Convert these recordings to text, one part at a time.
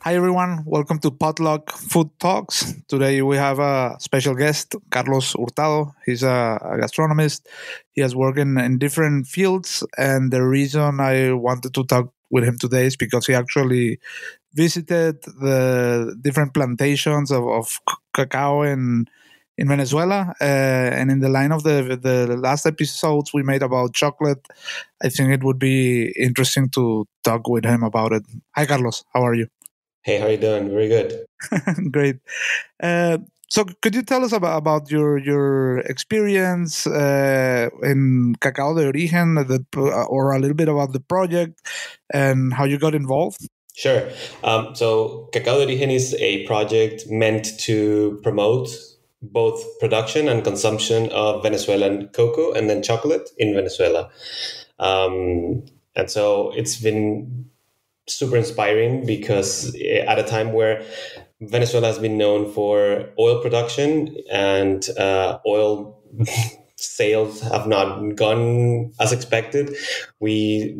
Hi everyone, welcome to Potluck Food Talks. Today we have a special guest, Carlos Hurtado. He's a, a gastronomist. He has worked in, in different fields, and the reason I wanted to talk with him today is because he actually visited the different plantations of, of cacao in in Venezuela. Uh, and in the line of the the last episodes we made about chocolate, I think it would be interesting to talk with him about it. Hi, Carlos. How are you? Hey, how you doing? Very good. Great. Uh, so, could you tell us about, about your your experience uh, in Cacao de Origen, the, or a little bit about the project and how you got involved? Sure. Um, so, Cacao de Origen is a project meant to promote both production and consumption of Venezuelan cocoa and then chocolate in Venezuela. Um, and so, it's been super inspiring because at a time where Venezuela has been known for oil production and uh, oil sales have not gone as expected, we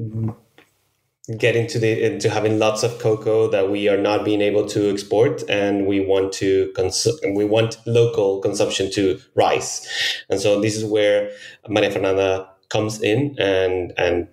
get into the into having lots of cocoa that we are not being able to export and we want to consume we want local consumption to rise. And so this is where maria fernanda comes in and and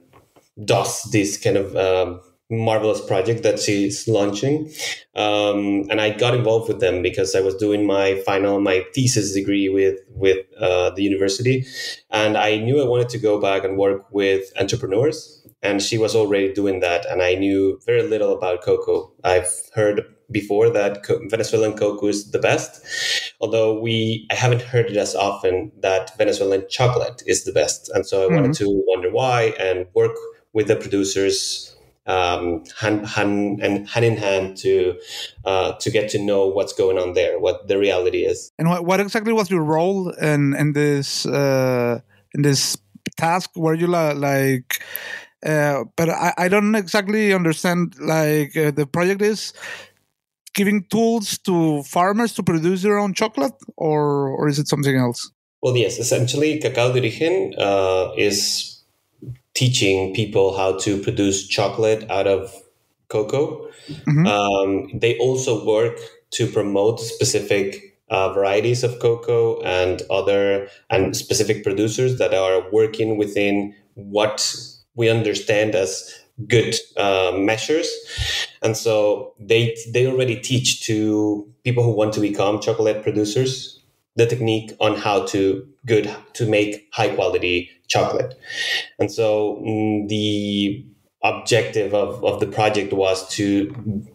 does this kind of um, marvelous project that she's launching. Um, and I got involved with them because I was doing my final, my thesis degree with with uh, the university, and I knew I wanted to go back and work with entrepreneurs. And she was already doing that, and I knew very little about cocoa. I've heard before that co- Venezuelan cocoa is the best, although we I haven't heard it as often that Venezuelan chocolate is the best. And so I mm-hmm. wanted to wonder why and work with the producers um, hand, hand and hand in hand to uh, to get to know what's going on there, what the reality is. And what, what exactly was your role in in this uh, in this task? Were you like? Uh, but I, I don't exactly understand. Like uh, the project is giving tools to farmers to produce their own chocolate, or or is it something else? Well, yes. Essentially, Cacao de Origen uh, is teaching people how to produce chocolate out of cocoa. Mm-hmm. Um, they also work to promote specific uh, varieties of cocoa and other and specific producers that are working within what we understand as good uh, measures and so they they already teach to people who want to become chocolate producers the technique on how to good to make high quality chocolate. And so mm, the objective of, of the project was to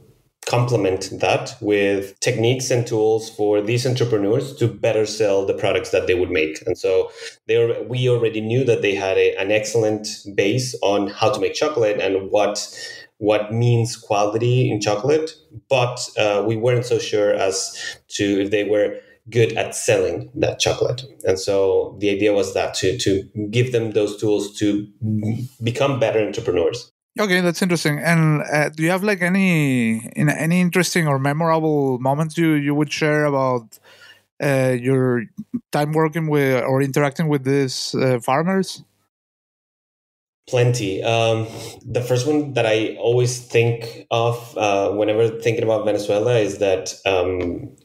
complement that with techniques and tools for these entrepreneurs to better sell the products that they would make. And so they we already knew that they had a, an excellent base on how to make chocolate and what what means quality in chocolate, but uh, we weren't so sure as to if they were good at selling that chocolate. And so the idea was that to to give them those tools to become better entrepreneurs. Okay, that's interesting. And uh, do you have like any in any interesting or memorable moments you you would share about uh, your time working with or interacting with these uh, farmers? Plenty. Um, the first one that I always think of uh, whenever thinking about Venezuela is that um,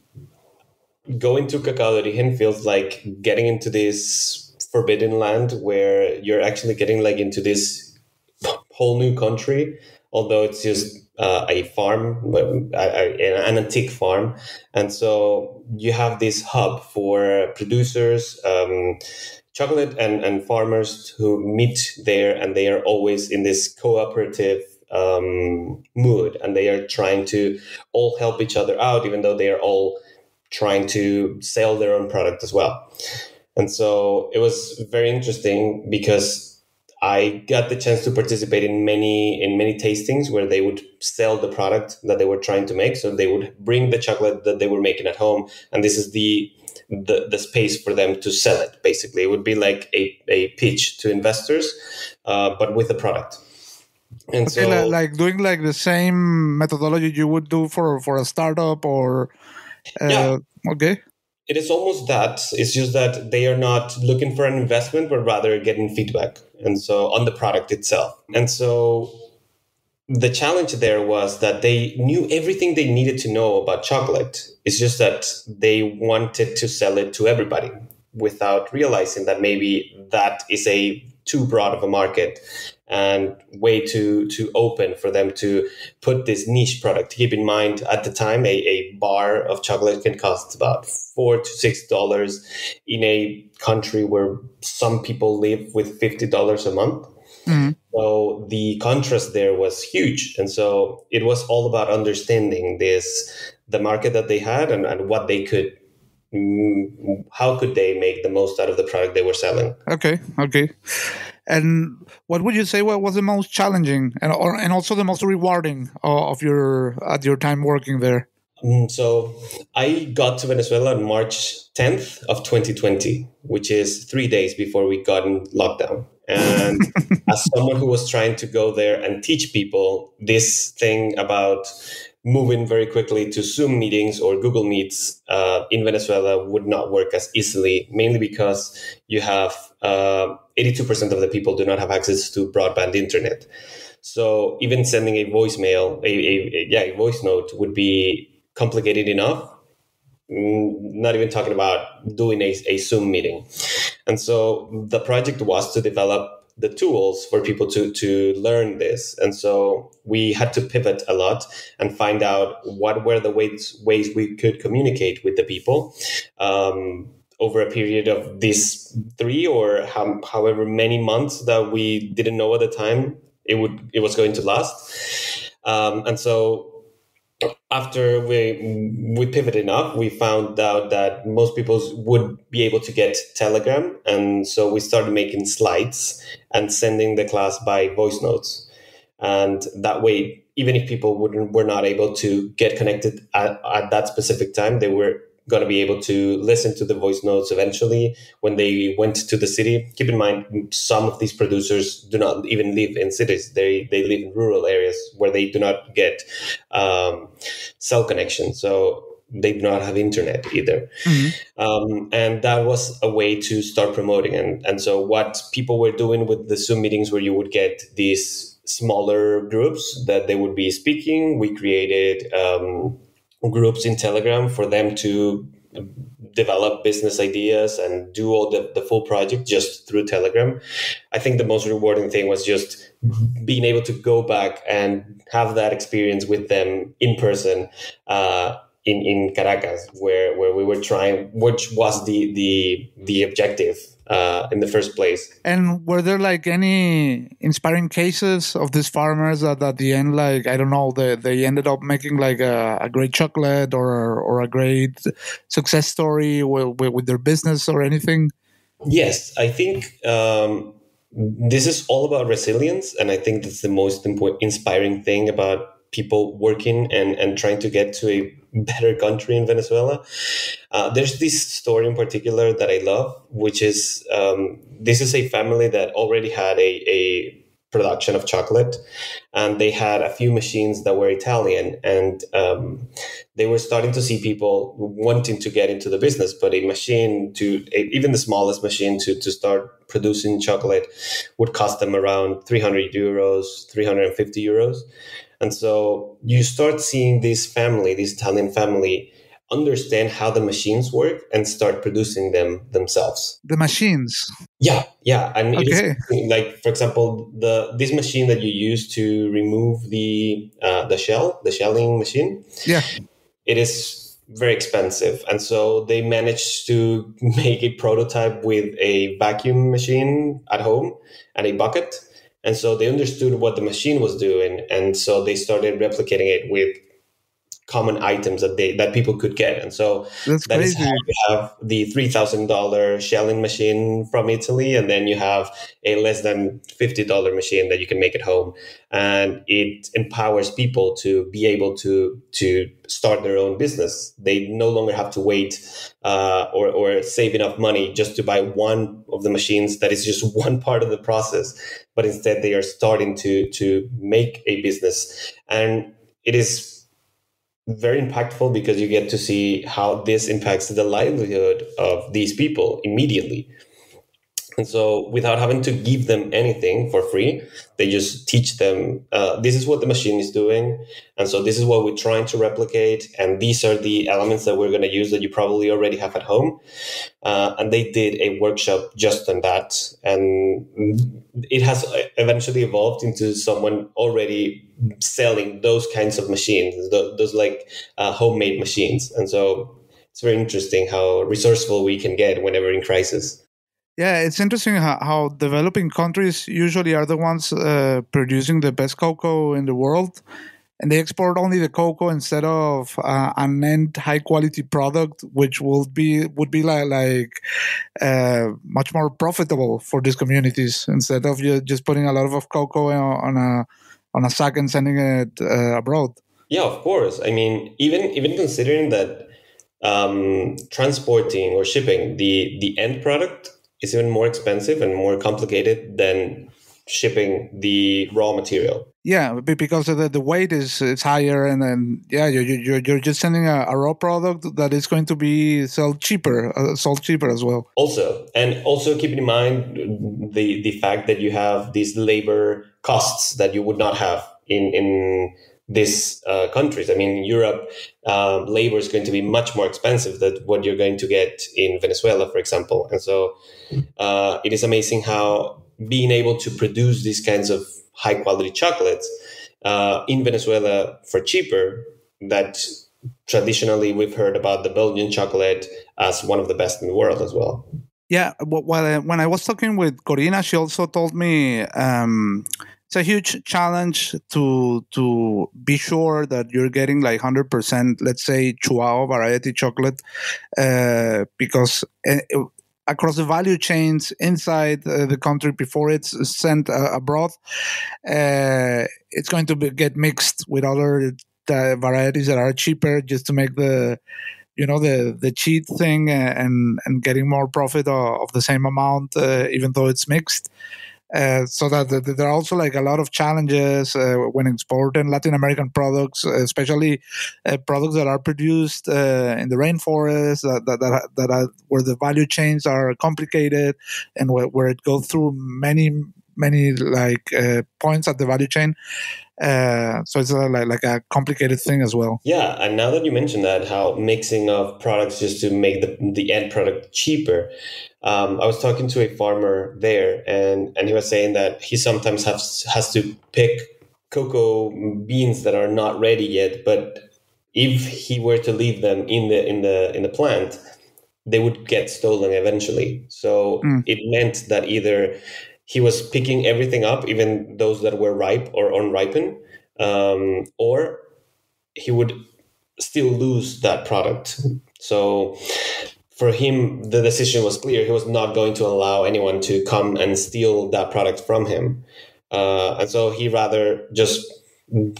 going to Cacao de Origen feels like getting into this forbidden land where you're actually getting like into this whole new country, although it's just uh, a farm, an antique farm. And so you have this hub for producers, um, chocolate and, and farmers who meet there and they are always in this cooperative um, mood and they are trying to all help each other out, even though they are all trying to sell their own product as well. And so it was very interesting because I got the chance to participate in many in many tastings where they would sell the product that they were trying to make. So they would bring the chocolate that they were making at home, and this is the the, the space for them to sell it. Basically, it would be like a, a pitch to investors, uh, but with the product. And okay, so, like doing like the same methodology you would do for for a startup or yeah. Uh, okay. it is almost that. It's just that they are not looking for an investment, but rather getting feedback. And so on the product itself. And so the challenge there was that they knew everything they needed to know about chocolate. It's just that they wanted to sell it to everybody without realizing that maybe that is a too broad of a market and way too too open for them to put this niche product. Keep in mind, at the time, a, a bar of chocolate can cost about four to six dollars in a country where some people live with fifty dollars a month. Mm-hmm. So the contrast there was huge, and so it was all about understanding this the market that they had and, and what they could how could they make the most out of the product they were selling okay okay and what would you say what was the most challenging and or, and also the most rewarding uh, of your at your time working there? Mm, so I got to Venezuela on March 10th of 2020, which is three days before we got in lockdown. And as someone who was trying to go there and teach people this thing about moving very quickly to Zoom meetings or Google Meets uh, in Venezuela would not work as easily, mainly because you have uh, 82% of the people do not have access to broadband internet. So even sending a voicemail, a, a, a yeah, a voice note would be complicated enough. Mm, not even talking about doing a, a Zoom meeting. And so the project was to develop the tools for people to to learn this. And so we had to pivot a lot and find out what were the ways ways we could communicate with the people um, over a period of these three or how, however many months that we didn't know at the time it would it was going to last. Um, and so after we we pivoted up, we found out that most people would be able to get telegram. And so we started making slides and sending the class by voice notes. And that way even if people wouldn't were not able to get connected at, at that specific time they were going to be able to listen to the voice notes eventually when they went to the city. Keep in mind, some of these producers do not even live in cities. They, they live in rural areas where they do not get um, cell connection. So they do not have internet either. Mm-hmm. Um, and that was a way to start promoting. And, and so what people were doing with the Zoom meetings where you would get these smaller groups that they would be speaking, we created um, groups in Telegram for them to develop business ideas and do all the, the full project just through Telegram. I think the most rewarding thing was just being able to go back and have that experience with them in person uh, in, in Caracas, where, where we were trying, which was the, the, the objective uh, in the first place. And were there like any inspiring cases of these farmers that at the end, like I don't know, they, they ended up making like a, a great chocolate or or a great success story with, with their business or anything? Yes, I think um, this is all about resilience, and I think that's the most important, inspiring thing about people working and, and trying to get to a better country in Venezuela. Uh, there's this story in particular that I love, which is um, this is a family that already had a, a production of chocolate and they had a few machines that were italian and um, they were starting to see people wanting to get into the business but a machine to a, even the smallest machine to, to start producing chocolate would cost them around 300 euros 350 euros and so you start seeing this family, this Italian family, understand how the machines work and start producing them themselves. The machines. Yeah, yeah, and okay. like for example, the this machine that you use to remove the uh, the shell, the shelling machine. Yeah, it is very expensive, and so they managed to make a prototype with a vacuum machine at home and a bucket and so they understood what the machine was doing. And so they started replicating it with common items that they that people could get. And so That's that crazy. is how you have the three thousand dollar shelling machine from Italy, and then you have a less than fifty dollar machine that you can make at home. And it empowers people to be able to to start their own business. They no longer have to wait uh, or or save enough money just to buy one of the machines that is just one part of the process but instead they are starting to to make a business and it is very impactful because you get to see how this impacts the livelihood of these people immediately. And so, without having to give them anything for free, they just teach them uh, this is what the machine is doing. And so, this is what we're trying to replicate. And these are the elements that we're going to use that you probably already have at home. Uh, and they did a workshop just on that. And it has eventually evolved into someone already selling those kinds of machines, those, those like uh, homemade machines. And so, it's very interesting how resourceful we can get whenever in crisis. Yeah, it's interesting how, how developing countries usually are the ones uh, producing the best cocoa in the world, and they export only the cocoa instead of uh, an end high quality product, which will be would be like like uh, much more profitable for these communities instead of you just putting a lot of cocoa on a on a sack and sending it uh, abroad. Yeah, of course. I mean, even even considering that um, transporting or shipping the the end product is even more expensive and more complicated than shipping the raw material. Yeah, because the, the weight is it's higher, and then yeah, you're you're, you're just sending a, a raw product that is going to be sold cheaper, uh, sold cheaper as well. Also, and also keep in mind the the fact that you have these labor costs that you would not have in in these uh, countries. I mean, Europe, um, labor is going to be much more expensive than what you're going to get in Venezuela, for example. And so uh, it is amazing how being able to produce these kinds of high quality chocolates uh, in Venezuela for cheaper, that traditionally we've heard about the Belgian chocolate as one of the best in the world as well. Yeah, well, when I was talking with Corina, she also told me um, it's a huge challenge to to be sure that you're getting like 100% let's say Chuao variety chocolate uh, because uh, across the value chains inside uh, the country before it's sent uh, abroad uh, it's going to be, get mixed with other varieties that are cheaper just to make the you know the the cheat thing and and getting more profit of, of the same amount uh, even though it's mixed uh, so that, that, there are also like a lot of challenges uh, when exporting Latin American products, especially uh, products that are produced uh, in the rainforest, that that that, that are, where the value chains are complicated and where, where it goes through many many like uh, points at the value chain. Uh, so it's a, like, like a complicated thing as well. Yeah, and now that you mentioned that, how mixing of products just to make the, the end product cheaper, um, I was talking to a farmer there, and and he was saying that he sometimes has has to pick cocoa beans that are not ready yet, but if he were to leave them in the in the in the plant, they would get stolen eventually. So mm. it meant that either he was picking everything up, even those that were ripe or unripened, um, or he would still lose that product. So for him, the decision was clear. He was not going to allow anyone to come and steal that product from him. Uh, and so he rather just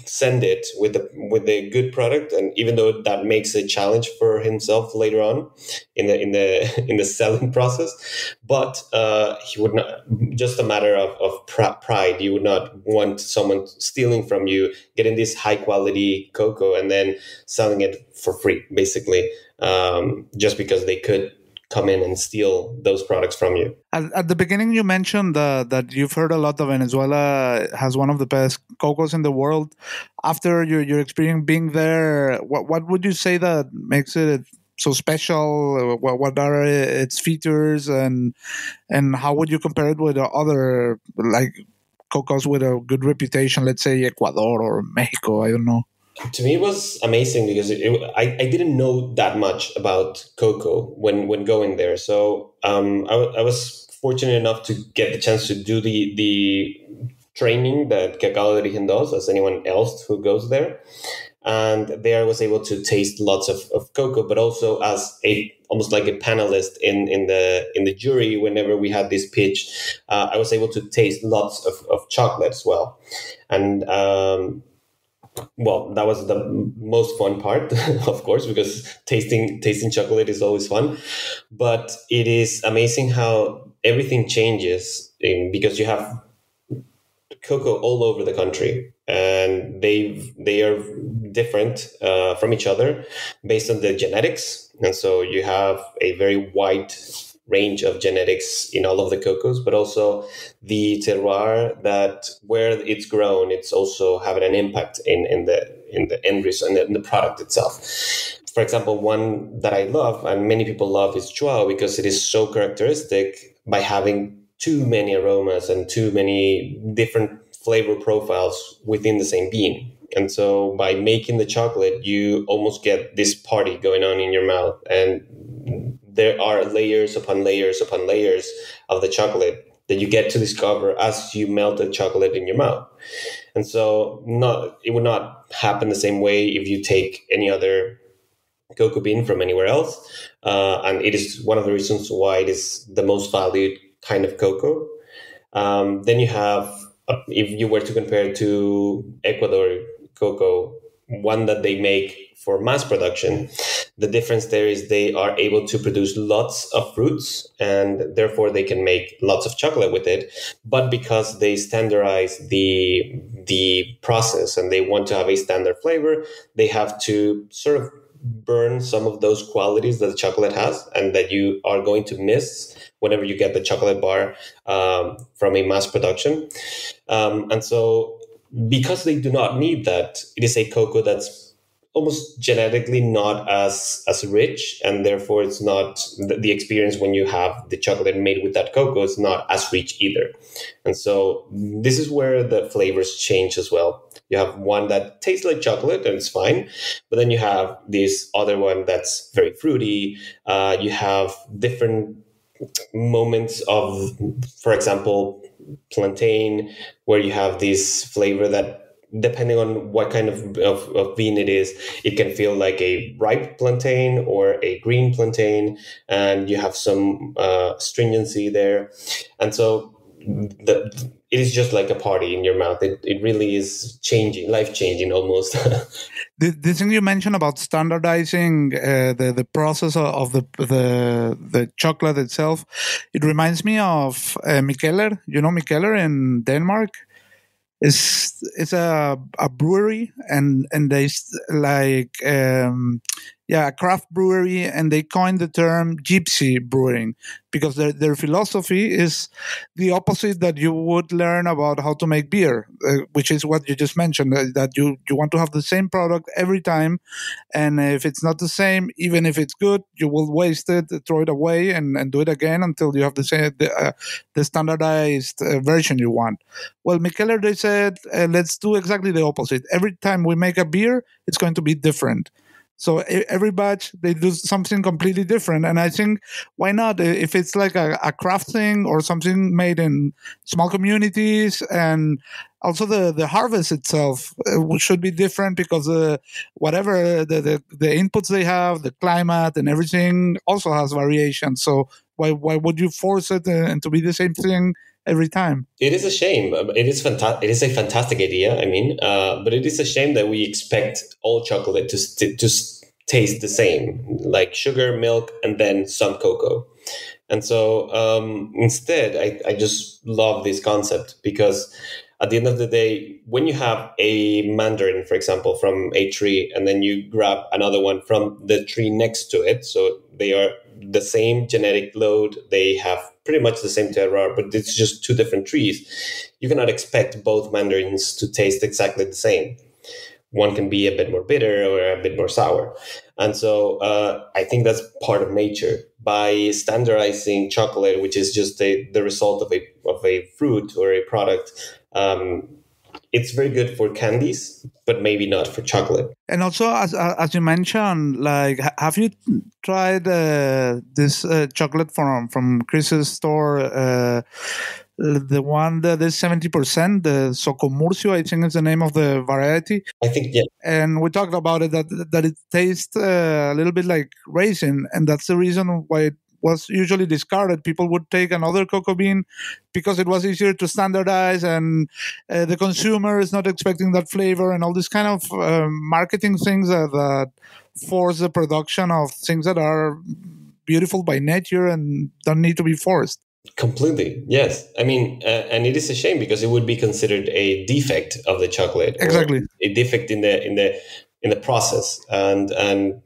send it with the with a good product and even though that makes a challenge for himself later on in the in the in the selling process but uh, he would not just a matter of, of pride. You would not want someone stealing from you getting this high quality cocoa and then selling it for free basically um, just because they could come in and steal those products from you. At, at the beginning, you mentioned uh, that you've heard a lot of Venezuela has one of the best cocos in the world. After your, your experience being there, what, what would you say that makes it so special? What, what are its features and and how would you compare it with other like cocos with a good reputation? Let's say Ecuador or Mexico. I don't know to me it was amazing because it, it, I, I didn't know that much about cocoa when when going there. So um, I, I was fortunate enough to get the chance to do the the training that Cacao de Origen does as anyone else who goes there. And there I was able to taste lots of, of cocoa but also as a almost like a panelist in in the in the jury whenever we had this pitch uh, I was able to taste lots of, of chocolate as well. And um, well that was the most fun part of course because tasting tasting chocolate is always fun but it is amazing how everything changes in, because you have cocoa all over the country, and they they are different uh, from each other based on the genetics. And so you have a very wide range of genetics in all of the cocos, but also the terroir that where it's grown, it's also having an impact in, in the in the end result in the, in the product itself. For example, one that I love and many people love is Chuao because it is so characteristic by having too many aromas and too many different flavor profiles within the same bean. And so by making the chocolate, you almost get this party going on in your mouth. And there are layers upon layers upon layers of the chocolate that you get to discover as you melt the chocolate in your mouth. And so not it would not happen the same way if you take any other cocoa bean from anywhere else. Uh, and it is one of the reasons why it is the most valued kind of cocoa. Um, then you have, if you were to compare it to Ecuador cocoa, one that they make for mass production, the difference there is they are able to produce lots of fruits and therefore they can make lots of chocolate with it. But because they standardize the the process and they want to have a standard flavor, they have to sort of burn some of those qualities that chocolate has and that you are going to miss whenever you get the chocolate bar um, from a mass production. Um, and so, because they do not need that, it is a cocoa that's almost genetically not as as rich and therefore it's not the, the, experience when you have the chocolate made with that cocoa is not as rich either. And so this is where the flavors change as well. You have one that tastes like chocolate and it's fine but then you have this other one that's very fruity. Uh, you have different moments of for example plantain where you have this flavor that depending on what kind of, of, of, bean it is, it can feel like a ripe plantain or a green plantain, and you have some uh, stringency there. And so the, it is just like a party in your mouth. It, it really is changing, life changing almost. the, the thing you mentioned about standardizing uh, the the process of the the the chocolate itself, it reminds me of uh, Mikkeller. You know Mikkeller in Denmark it's it's a a brewery and and they like um yeah, a craft brewery, and they coined the term gypsy brewing because their, their philosophy is the opposite that you would learn about how to make beer, uh, which is what you just mentioned uh, that you, you want to have the same product every time. And if it's not the same, even if it's good, you will waste it, throw it away, and, and do it again until you have the same the, uh, the standardized uh, version you want. Well, Mikkeller, they said, uh, let's do exactly the opposite. Every time we make a beer, it's going to be different. So every batch they do something completely different, and I think why not? If it's like a, a craft thing or something made in small communities, and also the the harvest itself uh, should be different because uh, whatever the, the the inputs they have, the climate and everything also has variation. So why why would you force it uh, and to be the same thing every time. It is a shame. Um, it is fantastic. It is a fantastic idea. I mean, uh, but it is a shame that we expect all chocolate to st- to taste the same, like sugar, milk, and then some cocoa. And so um, instead, I, I just love this concept because at the end of the day, when you have a mandarin, for example, from a tree, and then you grab another one from the tree next to it, so they are the same genetic load, they have pretty much the same terroir, but it's just two different trees. You cannot expect both mandarins to taste exactly the same. One can be a bit more bitter or a bit more sour. And so uh, I think that's part of nature. By standardizing chocolate, which is just a, the result of a, of a fruit or a product, um, it's very good for candies, but maybe not for chocolate. And also, as as you mentioned, like, have you tried uh, this uh, chocolate from from Chris's store? Uh, the one that is 70%, the Socomurcio, I think is the name of the variety. I think, yeah. And we talked about it that, that it tastes uh, a little bit like raisin. And that's the reason why it was usually discarded. People would take another cocoa bean because it was easier to standardize, and uh, the consumer is not expecting that flavor, and all these kind of uh, marketing things that, that force the production of things that are beautiful by nature and don't need to be forced. Completely, yes. I mean, uh, and it is a shame because it would be considered a defect of the chocolate. Exactly, a defect in the in the in the process, and and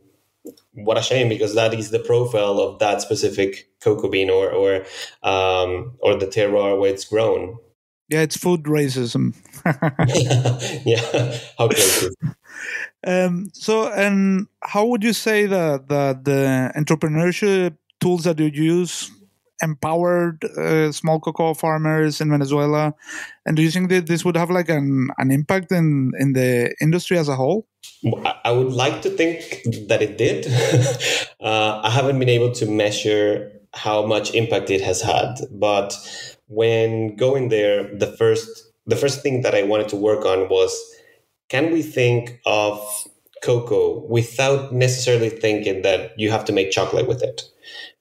what a shame because that is the profile of that specific cocoa bean or or um, or the terroir where it's grown. Yeah, it's food racism. yeah, how crazy. Um, so, and how would you say that the, the entrepreneurship tools that you use empowered uh, small cocoa farmers in Venezuela? And do you think that this would have like an, an impact in, in the industry as a whole? I would like to think that it did. uh, I haven't been able to measure how much impact it has had, but when going there, the first the first thing that I wanted to work on was can we think of cocoa without necessarily thinking that you have to make chocolate with it?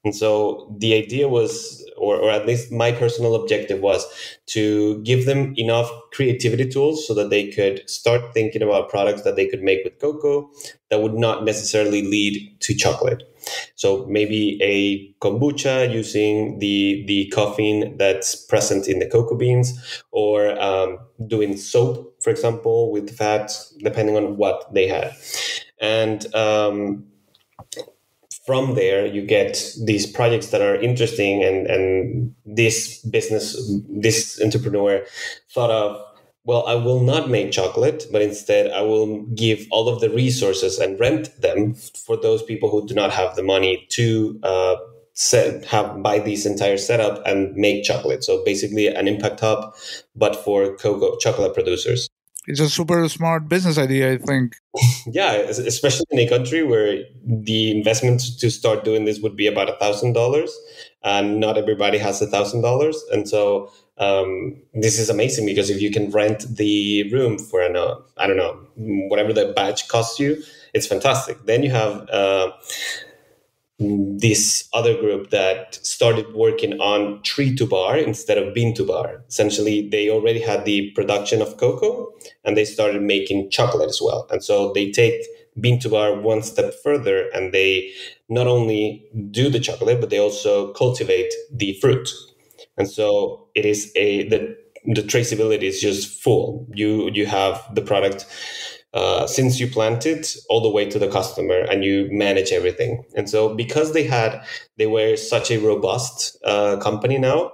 And so the idea was, or, or at least my personal objective was to give them enough creativity tools so that they could start thinking about products that they could make with cocoa that would not necessarily lead to chocolate. So maybe a kombucha using the the caffeine that's present in the cocoa beans, or um, doing soap, for example, with fats, depending on what they had. And um, from there you get these projects that are interesting and and this business this entrepreneur thought of well i will not make chocolate but instead i will give all of the resources and rent them for those people who do not have the money to uh, set, have buy this entire setup and make chocolate so basically an impact hub but for cocoa chocolate producers it's a super smart business idea, I think. yeah, especially in a country where the investment to start doing this would be about a thousand dollars, and not everybody has a thousand dollars, and so um, this is amazing because if you can rent the room for an uh, I don't know whatever the badge costs you, it's fantastic. Then you have. Uh, this other group that started working on tree to bar instead of bean to bar. Essentially, they already had the production of cocoa and they started making chocolate as well. And so they take bean to bar one step further and they not only do the chocolate, but they also cultivate the fruit. And so it is a the the traceability is just full. You you have the product uh, since you plant it all the way to the customer and you manage everything. And so because they had, they were such a robust uh, company now,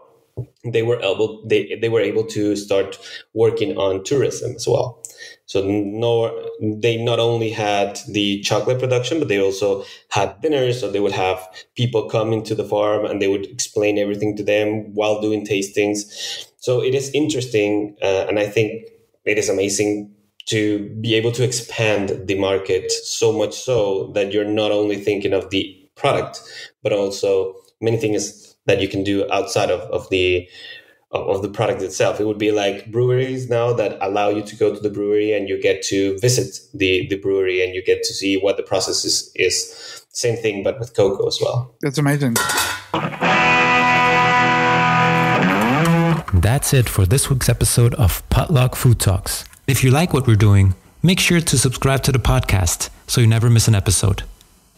they were able, they, they were able to start working on tourism as well. So no, they not only had the chocolate production, but they also had dinners. So they would have people come into the farm and they would explain everything to them while doing tastings. So it is interesting, uh, and I think it is amazing to be able to expand the market so much so that you're not only thinking of the product, but also many things that you can do outside of, of the of the product itself. It would be like breweries now that allow you to go to the brewery and you get to visit the, the brewery and you get to see what the process is, is. Same thing, but with cocoa as well. That's amazing. That's it for this week's episode of Potluck Food Talks. If you like what we're doing, make sure to subscribe to the podcast so you never miss an episode.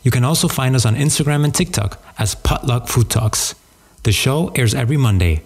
You can also find us on Instagram and TikTok as Potluck Food Talks. The show airs every Monday.